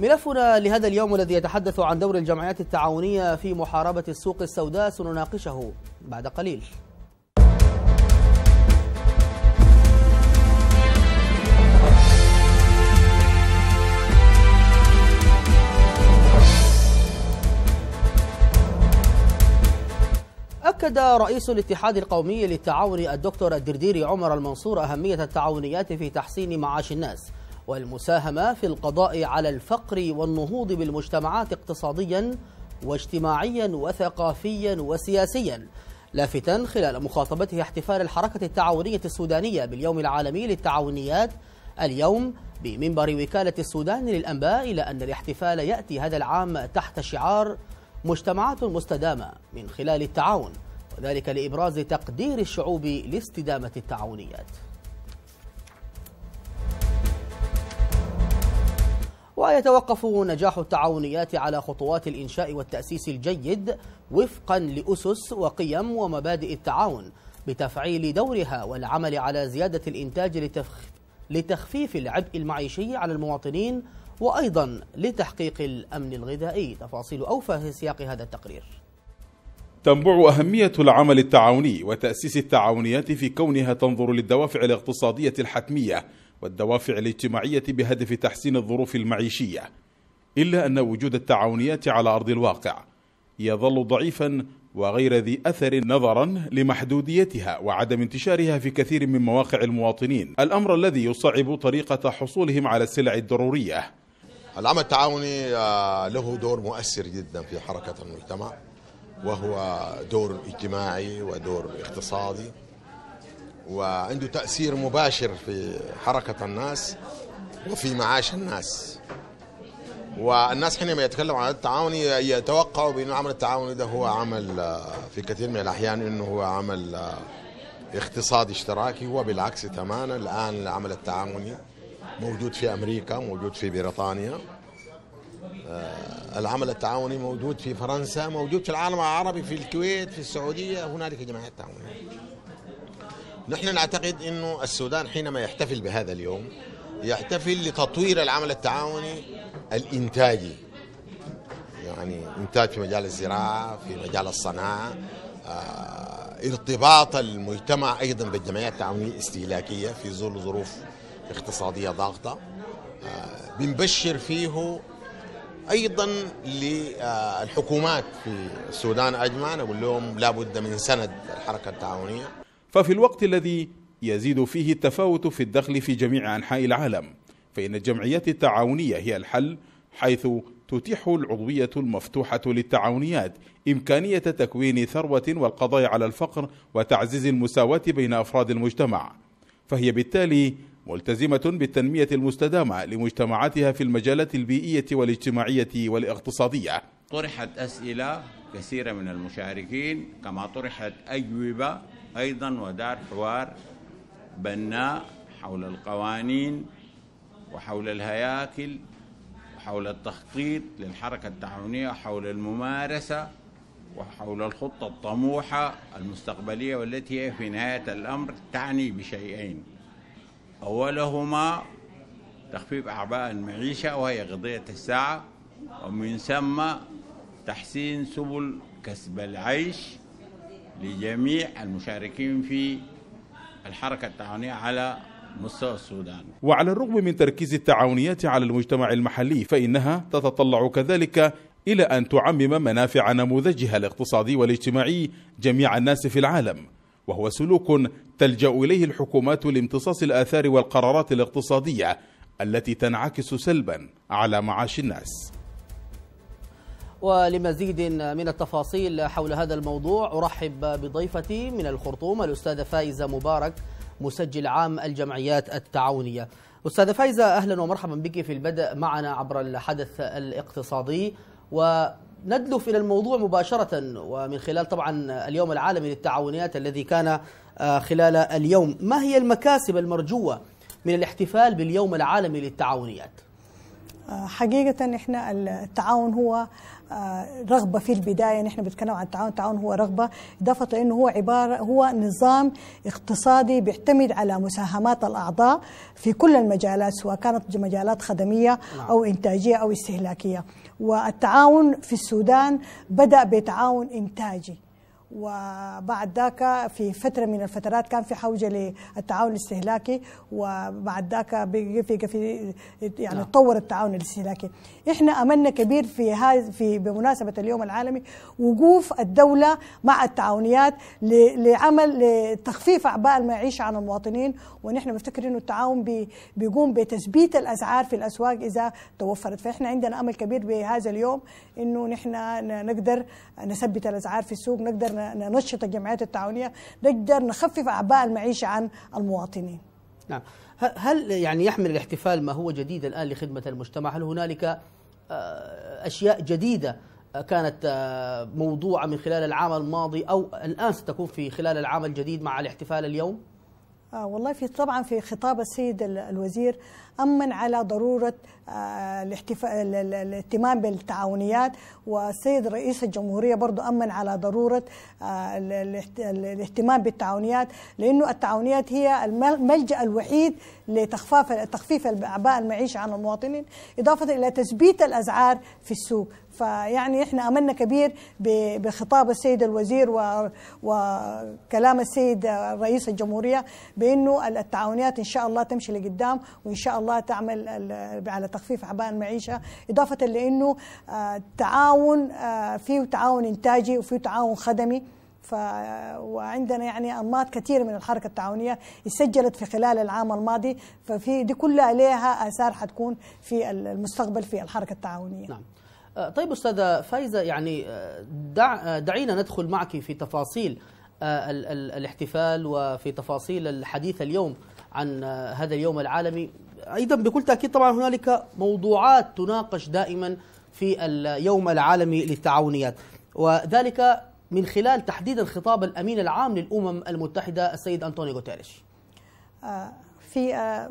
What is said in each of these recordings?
ملفنا لهذا اليوم الذي يتحدث عن دور الجمعيات التعاونية في محاربة السوق السوداء سنناقشه بعد قليل. أكد رئيس الاتحاد القومي للتعاون الدكتور الدرديري عمر المنصور أهمية التعاونيات في تحسين معاش الناس. والمساهمة في القضاء على الفقر والنهوض بالمجتمعات اقتصاديا واجتماعيا وثقافيا وسياسيا لافتا خلال مخاطبته احتفال الحركة التعاونية السودانية باليوم العالمي للتعاونيات اليوم بمنبر وكالة السودان للأنباء إلى أن الاحتفال يأتي هذا العام تحت شعار مجتمعات مستدامة من خلال التعاون وذلك لإبراز تقدير الشعوب لاستدامة التعاونيات. ويتوقف نجاح التعاونيات على خطوات الإنشاء والتأسيس الجيد وفقا لأسس وقيم ومبادئ التعاون بتفعيل دورها والعمل على زيادة الإنتاج لتخفيف العبء المعيشي على المواطنين وأيضا لتحقيق الأمن الغذائي. تفاصيل أوفى في سياق هذا التقرير. تنبع أهمية العمل التعاوني وتأسيس التعاونيات في كونها تنظر للدوافع الاقتصادية الحتمية والدوافع الاجتماعية بهدف تحسين الظروف المعيشية إلا أن وجود التعاونيات على أرض الواقع يظل ضعيفا وغير ذي أثر نظرا لمحدوديتها وعدم انتشارها في كثير من مواقع المواطنين. الأمر الذي يصعب طريقة حصولهم على السلع الضرورية. العمل التعاوني له دور مؤثر جدا في حركة المجتمع وهو دور اجتماعي ودور اقتصادي. وعنده تأثير مباشر في حركة الناس وفي معاش الناس. والناس حينما يتكلموا عن التعاوني يتوقعوا بأن العمل التعاوني ده هو عمل في كثير من الأحيان أنه هو عمل اقتصادي اشتراكي هو بالعكس تماما. الآن العمل التعاوني موجود في أمريكا موجود في بريطانيا. العمل التعاوني موجود في فرنسا موجود في العالم العربي في الكويت في السعودية. هنالك جمعيات تعاونية. نحن نعتقد أنه السودان حينما يحتفل بهذا اليوم يحتفل لتطوير العمل التعاوني الإنتاجي. يعني إنتاج في مجال الزراعة في مجال الصناعة ارتباط المجتمع أيضا بالجمعيات التعاونية استهلاكية في ظل ظروف اقتصادية ضاغطة. بنبشر فيه أيضا للحكومات في السودان اجمع نقول لهم لابد من سند الحركة التعاونية. ففي الوقت الذي يزيد فيه التفاوت في الدخل في جميع أنحاء العالم فإن الجمعيات التعاونية هي الحل حيث تتيح العضوية المفتوحة للتعاونيات إمكانية تكوين ثروة والقضاء على الفقر وتعزيز المساواة بين أفراد المجتمع. فهي بالتالي ملتزمة بالتنمية المستدامة لمجتمعاتها في المجالات البيئية والاجتماعية والاقتصادية. طرحت أسئلة كثيرة من المشاركين كما طرحت أجوبة أيضا ودار حوار بناء حول القوانين وحول الهياكل وحول التخطيط للحركة التعاونية حول الممارسة وحول الخطة الطموحة المستقبلية والتي هي في نهاية الأمر تعني بشيئين. أولهما تخفيف أعباء المعيشة وهي قضية الساعة ومن ثم تحسين سبل كسب العيش لجميع المشاركين في الحركة التعاونية على مستوى السودان وعلى الرغم من تركيز التعاونيات على المجتمع المحلي فإنها تتطلع كذلك إلى أن تعمم منافع نموذجها الاقتصادي والاجتماعي جميع الناس في العالم وهو سلوك تلجأ إليه الحكومات لامتصاص الآثار والقرارات الاقتصادية التي تنعكس سلبا على معاش الناس. ولمزيد من التفاصيل حول هذا الموضوع أرحب بضيفتي من الخرطوم الأستاذة فايزة مبارك مسجل عام الجمعيات التعاونية. أستاذة فايزة أهلا ومرحبا بك في البدء معنا عبر الحدث الاقتصادي و ندلف إلى الموضوع مباشرة ومن خلال طبعا اليوم العالمي للتعاونيات الذي كان خلال اليوم ما هي المكاسب المرجوة من الاحتفال باليوم العالمي للتعاونيات؟ حقيقة إحنا التعاون هو آه، رغبة في البداية. نحن بنتكلم عن التعاون. التعاون هو رغبة إضافة لأنه هو عبارة هو نظام اقتصادي بيعتمد على مساهمات الأعضاء في كل المجالات سواء كانت مجالات خدمية أو إنتاجية أو استهلاكية. والتعاون في السودان بدأ بتعاون إنتاجي. وبعد ذاك في فترة من الفترات كان في حوجة للتعاون الاستهلاكي وبعد ذاك بقي في يعني نعم. تطور التعاون الاستهلاكي. إحنا أملنا كبير في هذا في بمناسبة اليوم العالمي وقوف الدولة مع التعاونيات لعمل لتخفيف أعباء المعيشة عن المواطنين. ونحن بنفتكر إنه التعاون بي- بيقوم بتثبيت الأسعار في الأسواق إذا توفرت. فإحنا عندنا أمل كبير بهذا اليوم إنه نحن نقدر نثبت الأسعار في السوق نقدر ننشط الجمعيات التعاونية نقدر نخفف أعباء المعيشة عن المواطنين. نعم. هل يعني يحمل الاحتفال ما هو جديد الآن لخدمة المجتمع؟ هل هنالك آه، أشياء جديدة آه، كانت آه، موضوعة من خلال العام الماضي أو الآن ستكون في خلال العام الجديد مع الاحتفال اليوم؟ آه والله في طبعا في خطاب السيد ال- الوزير امن على ضرورة آه الاهتمام بالتعاونيات. والسيد رئيس الجمهورية برضو أمن على ضرورة آه ال- الاهت- ال- الاهتمام بالتعاونيات لأنه التعاونيات هي الم- الملجا الوحيد لتخفيف تخفيف اعباء المعيشة عن المواطنين إضافة إلى تثبيت الاسعار في السوق. فيعني إحنا آملنا كبير بخطاب السيد الوزير وكلام السيد رئيس الجمهورية بإنه التعاونيات إن شاء الله تمشي لقدام وإن شاء الله تعمل على تخفيف أعباء المعيشة إضافة لإنه آه، تعاون آه، فيه تعاون إنتاجي وفيه تعاون خدمي. ف وعندنا يعني انماط كثيره من الحركة التعاونية سجلت في خلال العام الماضي ففي دي كلها لها آثار حتكون في المستقبل في الحركة التعاونية. نعم. آه، طيب أستاذة فايزة يعني آه، دع آه، دعينا ندخل معك في تفاصيل آه، ال- ال- الاحتفال وفي تفاصيل الحديث اليوم عن آه، هذا اليوم العالمي. أيضا بكل تأكيد طبعا هنالك موضوعات تناقش دائما في اليوم العالمي للتعاونيات. وذلك من خلال تحديدا خطاب الأمين العام للأمم المتحدة السيد أنطونيو غوتيريش. آه، في آه،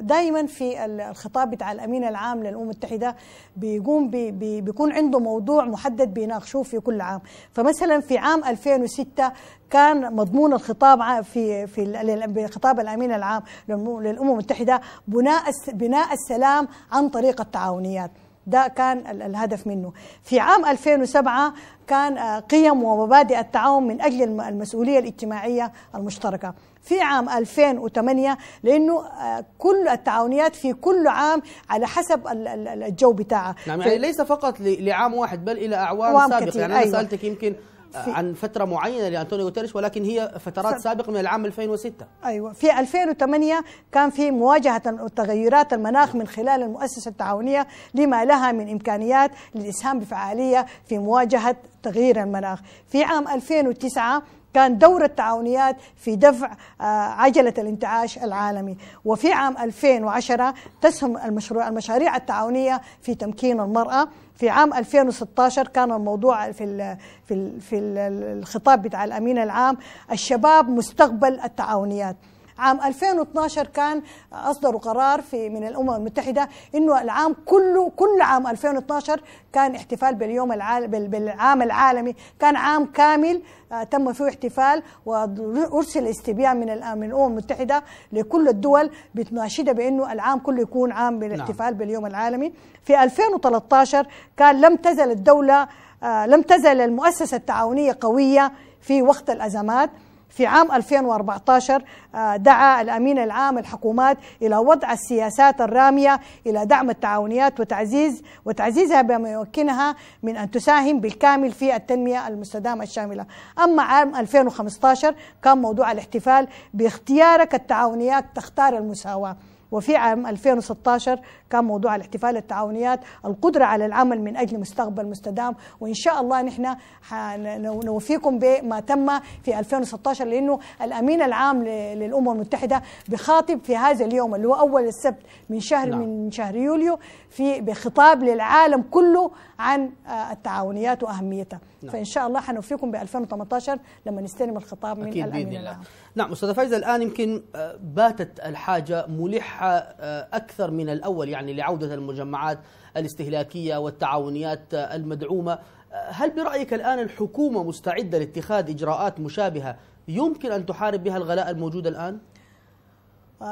دائما في الخطاب بتاع الأمين العام للأمم المتحدة بيقوم بي بي بيكون عنده موضوع محدد بيناقشوه في كل عام. فمثلا في عام 2006 كان مضمون الخطاب في في بخطاب الأمين العام للأمم المتحدة بناء بناء السلام عن طريق التعاونيات. ده كان ال- الهدف منه. في عام 2007 كان آه، قيم ومبادئ التعاون من أجل الم- المسؤولية الاجتماعية المشتركة. في عام 2008 لأنه آه، كل التعاونيات في كل عام على حسب ال- ال- الجو بتاعها. نعم يعني ليس فقط لعام واحد بل إلى أعوام أعوام سابقة. يعني أنا أيوة. سألتك يمكن عن فترة معينة لأنطونيو غوتيريش ولكن هي فترات سابقة من العام 2006 أيوه. في 2008 كان في مواجهة تغيرات المناخ من خلال المؤسسة التعاونية لما لها من إمكانيات للإسهام بفعالية في مواجهة تغيير المناخ. في عام 2009 كان دور التعاونيات في دفع آه، عجلة الانتعاش العالمي. وفي عام 2010 تسهم المشروع المشاريع التعاونية في تمكين المرأة. في عام 2016 كان الموضوع في ال في ال في ال الخطاب بتاع الأمين العام الشباب مستقبل التعاونيات. عام 2012 كان اصدروا قرار في من الأمم المتحدة إنه العام كله كل عام 2012 كان احتفال باليوم العالمي بالعام العالمي. كان عام كامل آه، تم فيه احتفال وأرسل استبيان من من الأمم المتحدة لكل الدول بتناشدها بإنه العام كله يكون عام بالاحتفال باليوم العالمي. في 2013 كان لم تزل الدولة آه، لم تزل المؤسسة التعاونية قوية في وقت الأزمات. في عام 2014 آه، دعا الأمين العام الحكومات إلى وضع السياسات الرامية إلى دعم التعاونيات وتعزيز وتعزيزها بما يمكنها من أن تساهم بالكامل في التنمية المستدامة الشاملة. أما عام 2015 كان موضوع الاحتفال باختيارك التعاونيات تختار المساواة. وفي عام 2016 كان موضوع الاحتفال التعاونيات القدرة على العمل من أجل مستقبل مستدام وإن شاء الله نحن حن- نوفيكم بما تم في 2016 لأنه الأمين العام للأمم المتحدة بخاطب في هذا اليوم اللي هو أول السبت من شهر نعم. من شهر يوليو في بخطاب للعالم كله عن آه، التعاونيات وأهميتها نعم. فإن شاء الله حنوفيكم ب 2018 لما نستلم الخطاب من أكيد الأمين. العام نعم أستاذة فايزة الآن يمكن آه، باتت الحاجة ملحة آه، أكثر من الأول يعني لعودة المجمعات الاستهلاكية والتعاونيات آه، المدعومة آه، هل برأيك الآن الحكومة مستعدة لاتخاذ إجراءات مشابهة يمكن أن تحارب بها الغلاء الموجود الآن؟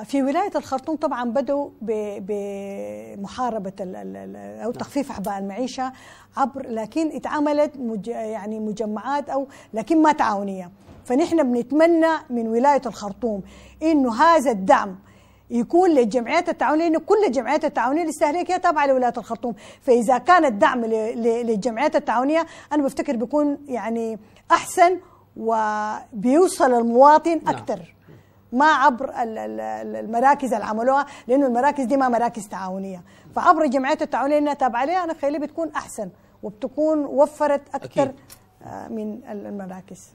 في ولاية الخرطوم طبعا بدأوا ب- بمحاربة أو تخفيف أعباء المعيشة عبر لكن اتعملت مج يعني مجمعات أو لكن ما تعاونية. فنحن بنتمنى من ولاية الخرطوم إنه هذا الدعم يكون للجمعيات التعاونية لأنه كل الجمعيات التعاونية الاستهلاكية تابعة لولاية الخرطوم، فإذا كان الدعم للجمعيات التعاونية أنا بفتكر بيكون يعني أحسن وبيوصل المواطن أكثر. ما عبر ال- ال- ال- المراكز اللي عملوها لأنه المراكز دي ما مراكز تعاونية. فعبر الجمعيات التعاونيه انها تابعة لها أنا خيالي بتكون أحسن وبتكون وفرت أكثر أكيد. آه، من ال- المراكز.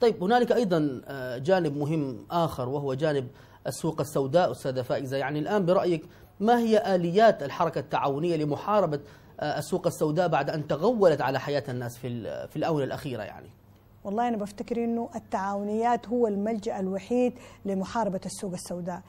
طيب هنالك أيضا آه، جانب مهم آخر وهو جانب السوق السوداء. أستاذة فائزة يعني الآن برأيك ما هي آليات الحركة التعاونية لمحاربة آه، السوق السوداء بعد أن تغولت على حياة الناس في في الآونة الأخيرة يعني؟ والله أنا بفتكر إنه التعاونيات هو الملجأ الوحيد لمحاربة السوق السوداء.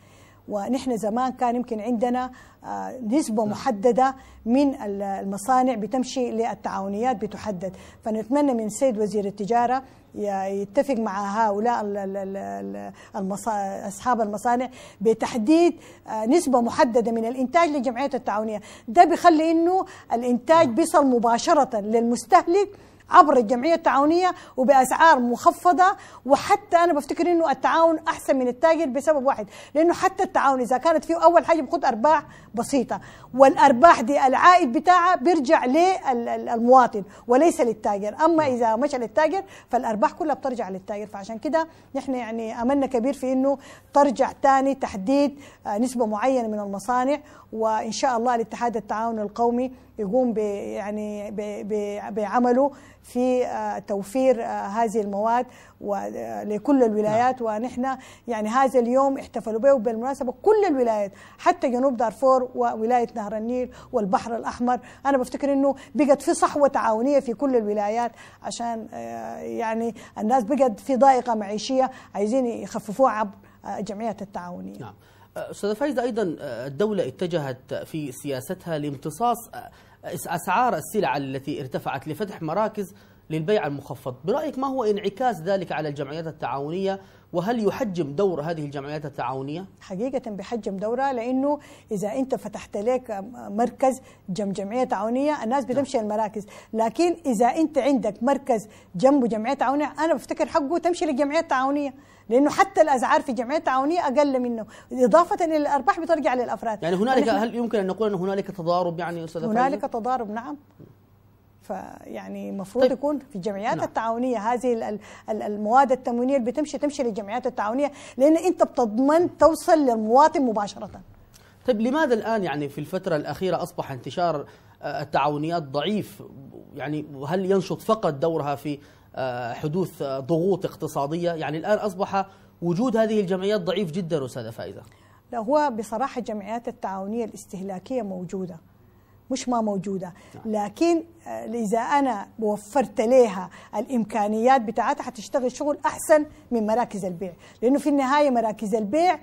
ونحن زمان كان يمكن عندنا آه، نسبة محددة من ال- المصانع بتمشي للتعاونيات بتحدد. فنتمنى من السيد وزير التجارة يتفق مع هؤلاء ال- ال- ال- ال- المصا- أصحاب المصانع بتحديد آه، نسبة محددة من الإنتاج للجمعيات التعاونية. ده بيخلي إنه الإنتاج بيصل مباشرة للمستهلك عبر الجمعية التعاونية وبأسعار مخفضة وحتى أنا بفتكر إنه التعاون أحسن من التاجر بسبب واحد لأنه حتى التعاون إذا كانت فيه أول حاجة بخد أرباح بسيطة والأرباح دي العائد بتاعها بيرجع للمواطن وليس للتاجر أما إذا مشى للتاجر فالأرباح كلها بترجع للتاجر فعشان كده نحن يعني أملنا كبير في إنه ترجع تاني تحديد آه، نسبة معينة من المصانع وإن شاء الله الاتحاد التعاون القومي يقوم ب يعني بعمله في آه، توفير آه، هذه المواد آه، لكل الولايات. ونحن يعني هذا اليوم احتفلوا به وبالمناسبة كل الولايات حتى جنوب دارفور وولاية نهر النيل والبحر الأحمر. أنا بفتكر إنه بقت في صحوة تعاونية في كل الولايات عشان يعني الناس بقت في ضائقة معيشية عايزين يخففوها عبر الجمعيات التعاونية. نعم. أستاذة فايزة أيضا آه، الدولة اتجهت في سياستها لامتصاص آه، أسعار السلع التي ارتفعت لفتح مراكز للبيع المخفض. برأيك ما هو انعكاس ذلك على الجمعيات التعاونية؟ وهل يحجم دور هذه الجمعيات التعاونية؟ حقيقة بحجم دورة لأنه إذا أنت فتحت لك مركز جنب جمعية تعاونية الناس بتمشي المراكز. لكن إذا أنت عندك مركز جنبه جمعية تعاونية أنا بفتكر حقه تمشي للجمعية التعاونية لأنه حتى الأسعار في الجمعية التعاونية أقل منه. إضافة إلى الأرباح بترجع للأفراد. يعني هنالك فنحن- هل يمكن أن نقول أن هنالك تضارب يعني أستاذة هنالك؟ تضارب نعم. فيعني المفروض طيب. يكون في الجمعيات نعم. التعاونية. هذه ال- ال- ال- المواد التموينية اللي بتمشي تمشي للجمعيات التعاونية لأن أنت بتضمن توصل للمواطن مباشرة. طيب لماذا الآن يعني في الفترة الأخيرة أصبح انتشار آه، التعاونيات ضعيف؟ يعني هل ينشط فقط دورها في آه، حدوث آه، ضغوط اقتصادية؟ يعني الآن أصبح وجود هذه الجمعيات ضعيف جدا أستاذة فائزة. لا هو بصراحة الجمعيات التعاونية الاستهلاكية موجودة. مش ما موجودة. لكن آه، اذا أنا وفرت لها الإمكانيات بتاعتها حتشتغل شغل أحسن من مراكز البيع. لأنه في النهاية مراكز البيع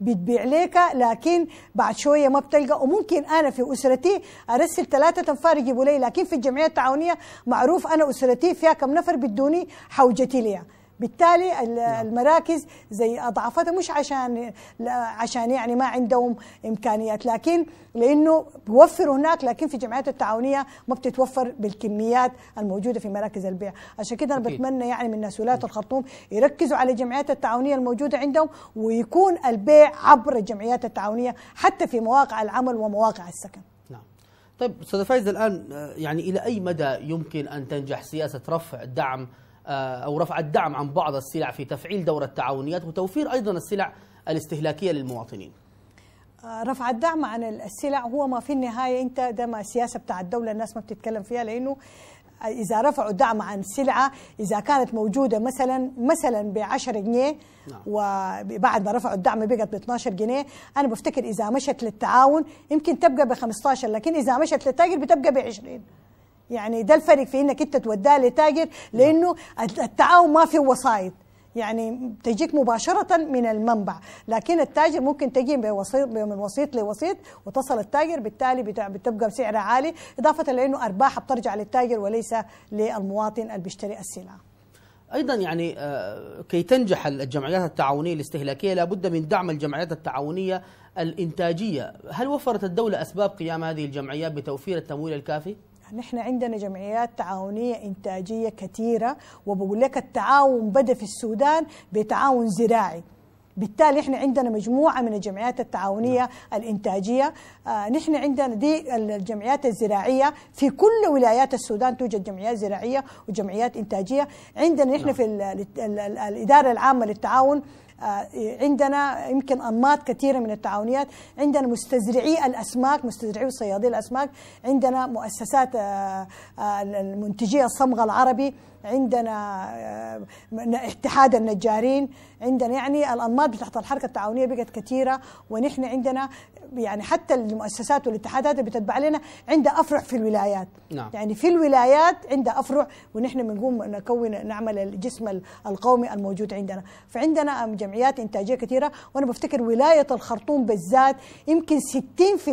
بتبيع لك لكن بعد شوية ما بتلقى. وممكن أنا في أسرتي أرسل ثلاثة تنفار يجيبوا لي لكن في الجمعية التعاونية معروف أنا أسرتي فيها كم نفر بدوني حوجتي ليها. بالتالي ال- المراكز زي اضعفتها مش عشان عشان يعني ما عندهم إمكانيات لكن لأنه بيوفروا هناك لكن في الجمعيات التعاونية ما بتتوفر بالكميات الموجودة في مراكز البيع. عشان كده أنا. بتمنى يعني من ناس ولايه الخرطوم يركزوا على الجمعيات التعاونية الموجودة عندهم ويكون البيع عبر الجمعيات التعاونية حتى في مواقع العمل ومواقع السكن. نعم. طيب أستاذة فايزة الآن آه، يعني إلى أي مدى يمكن أن تنجح سياسة رفع الدعم أو رفع الدعم عن بعض السلع في تفعيل دور التعاونيات وتوفير أيضا السلع الاستهلاكية للمواطنين آه، رفع الدعم عن السلع هو ما في النهاية أنت ده ما سياسة بتاع الدولة الناس ما بتتكلم فيها لأنه إذا رفعوا الدعم عن سلعة إذا كانت موجودة مثلا مثلا ب 10 جنيه نعم. وبعد ما رفعوا الدعم بقت ب 12 جنيه أنا بفتكر إذا مشت للتعاون يمكن تبقى ب 15 لكن إذا مشت للتاجر بتبقى ب 20 يعني ده الفرق في إنك أنت توديها لتاجر لأنه التعاون ما في وسائط يعني تجيك مباشرة من المنبع. لكن التاجر ممكن تجي بوسيط من وسيط لوسيط وتصل التاجر بالتالي بت- بتبقى بسعر عالي إضافة لأنه أرباحها بترجع للتاجر وليس للمواطن اللي بيشتري السلعة أيضا يعني آه، كي تنجح الجمعيات التعاونية الاستهلاكية لابد من دعم الجمعيات التعاونية الإنتاجية، هل وفرت الدولة أسباب قيام هذه الجمعيات بتوفير التمويل الكافي؟ نحن عندنا جمعيات تعاونية إنتاجية كثيرة وبقول لك التعاون بدأ في السودان بتعاون زراعي. بالتالي إحنا عندنا مجموعة من الجمعيات التعاونية الإنتاجية. آه نحن عندنا دي الجمعيات الزراعية. في كل ولايات السودان توجد جمعيات زراعية وجمعيات إنتاجية. عندنا نحن في ال ال ال الإدارة العامة للتعاون عندنا يمكن أنماط كثيرة من التعاونيات. عندنا مستزرعي الأسماك مستزرعي وصيادي الأسماك. عندنا مؤسسات آه، آه، المنتجيه الصمغ العربي. عندنا آه، اتحاد النجارين عندنا يعني الأنماط بتاعت الحركة التعاونية بقت كثيرة ونحن عندنا يعني حتى المؤسسات والاتحادات اللي بتتبع لنا عندها أفرع في الولايات نعم. يعني في الولايات عندها أفرع ونحن بنقوم نكون نعمل الجسم القومي الموجود عندنا فعندنا جمعيات إنتاجية كثيرة وأنا بفتكر ولاية الخرطوم بالذات يمكن 60%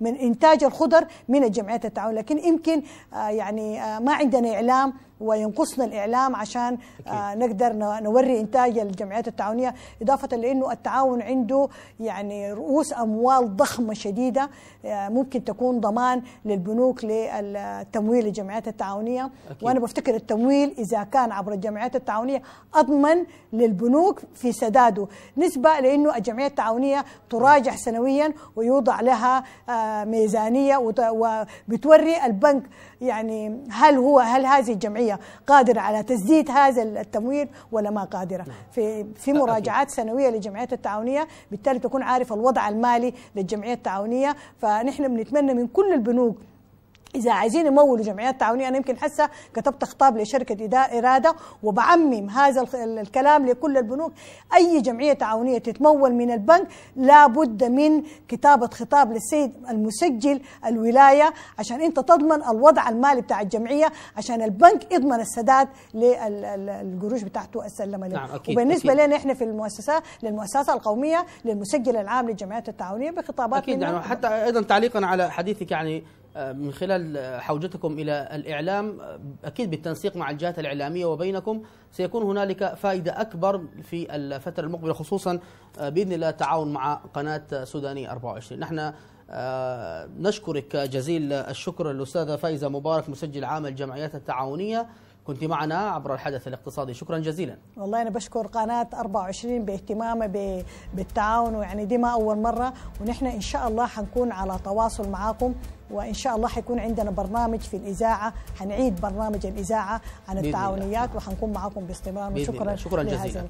من إنتاج الخضر من الجمعيات التعاون لكن يمكن آه، يعني آه، ما عندنا إعلام وينقصنا الإعلام عشان آه نقدر نوري إنتاج الجمعيات التعاونية إضافة لإنه التعاون عنده يعني رؤوس أموال ضخمة شديدة آه ممكن تكون ضمان للبنوك للتمويل للجمعيات التعاونية أكيد. وأنا بفتكر التمويل إذا كان عبر الجمعيات التعاونية أضمن للبنوك في سداده نسبة لإنه الجمعيه التعاونية تراجع سنويا ويوضع لها آه، ميزانية وت- وبتوري البنك يعني هل هو هل هذه الجمعية قادرة على تسديد هذا التمويل ولا ما قادرة؟ في في مراجعات سنوية للجمعيات التعاونية بالتالي تكون عارف الوضع المالي للجمعية التعاونية فنحن بنتمنى من كل البنوك إذا عايزين يمولوا جمعيات تعاونية أنا يمكن حسة كتبت خطاب لشركة إدا- إرادة وبعمم هذا الكلام لكل البنوك أي جمعية تعاونية تتمول من البنك لابد من كتابة خطاب للسيد المسجل الولاية عشان أنت تضمن الوضع المالي بتاع الجمعية عشان البنك يضمن السداد للقروش بتاعته السلمة له نعم، أكيد، وبالنسبة أكيد. لنا إحنا في المؤسسة للمؤسسة القومية للمسجل العام للجمعيات التعاونية بخطابات أكيد. يعني حتى أيضا تعليقا على حديثك يعني من خلال حوجتكم إلى الإعلام آه، أكيد بالتنسيق مع الجهات الإعلامية وبينكم سيكون هنالك فائدة أكبر في الفترة المقبلة خصوصا آه، بإذن الله التعاون مع قناة سودانيه 24 نحن آه، نشكرك جزيل الشكر الأستاذة فايزة مبارك مسجل عام الجمعيات التعاونية. كنت معنا عبر الحدث الاقتصادي شكرا جزيلا والله أنا بشكر قناة 24 باهتمامها ب- بالتعاون ويعني دي ما أول مرة ونحن إن شاء الله حنكون على تواصل معاكم وإن شاء الله حيكون عندنا برنامج في الإذاعة حنعيد برنامج الإذاعة عن. التعاونيات وحنكون معاكم باستمرار. وشكرا شكراً لهذه جزيلاً.